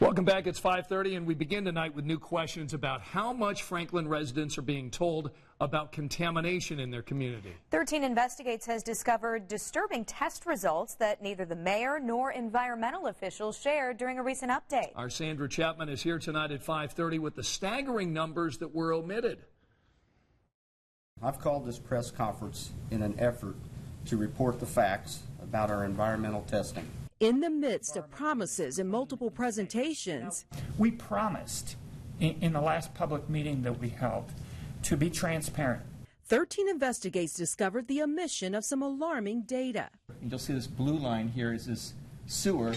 Welcome back. It's 5:30 and we begin tonight with new questions about how much Franklin residents are being told about contamination in their community. 13 Investigates has discovered disturbing test results that neither the mayor nor environmental officials shared during a recent update. Our Sandra Chapman is here tonight at 5:30 with the staggering numbers that were omitted. I've called this press conference in an effort to report the facts about our environmental testing. In the midst of promises and multiple presentations, We promised in, the last public meeting that we held to be transparent. 13 Investigates discovered the omission of some alarming data. You'll see this blue line here is this sewer.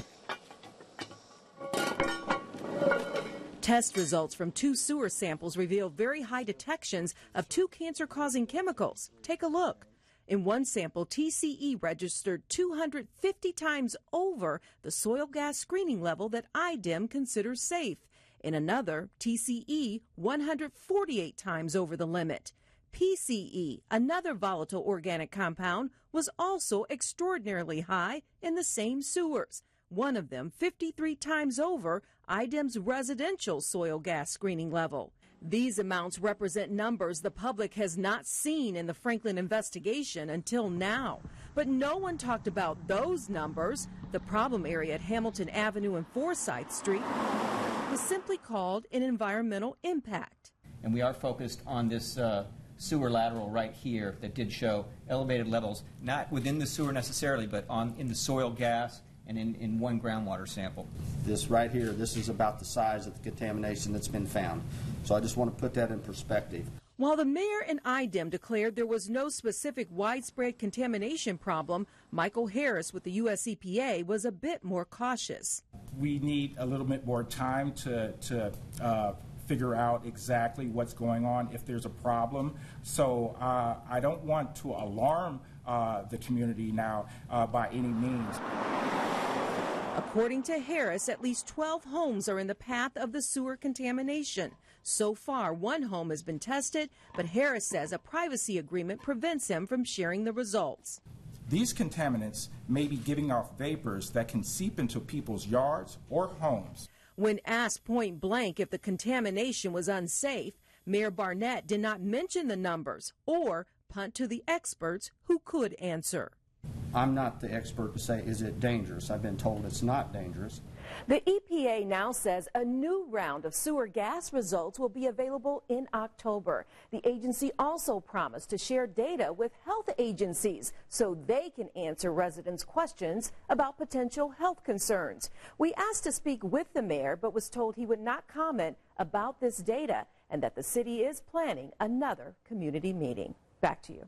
Test results from two sewer samples reveal very high detections of two cancer causing chemicals. Take a look. In one sample, TCE registered 250 times over the soil gas screening level that IDEM considers safe. In another, TCE 148 times over the limit. PCE, another volatile organic compound, was also extraordinarily high in the same sewers. One of them 53 times over IDEM's residential soil gas screening level. These amounts represent numbers the public has not seen in the Franklin investigation until now. But no one talked about those numbers. The problem area at Hamilton Avenue and Forsyth Street was simply called an environmental impact. And we are focused on this uh, sewer lateral right here that did show elevated levels, not within the sewer necessarily, but on in the soil gas and in, in one groundwater sample. This right here, this is about the size of the contamination that's been found. So I just want to put that in perspective. While the mayor and IDEM declared there was no specific widespread contamination problem, Michael Harris with the US EPA was a bit more cautious. We need a little bit more time to, to uh, figure out exactly what's going on if there's a problem. So uh, I don't want to alarm uh, the community now uh, by any means. According to Harris, at least 12 homes are in the path of the sewer contamination. So far, one home has been tested, but Harris says a privacy agreement prevents him from sharing the results. These contaminants may be giving off vapors that can seep into people's yards or homes. When asked point blank if the contamination was unsafe, Mayor Barnett did not mention the numbers or punt to the experts who could answer. I'm not the expert to say, is it dangerous? I've been told it's not dangerous. The EPA now says a new round of sewer gas results will be available in October. The agency also promised to share data with health agencies so they can answer residents' questions about potential health concerns. We asked to speak with the mayor, but was told he would not comment about this data and that the city is planning another community meeting. Back to you.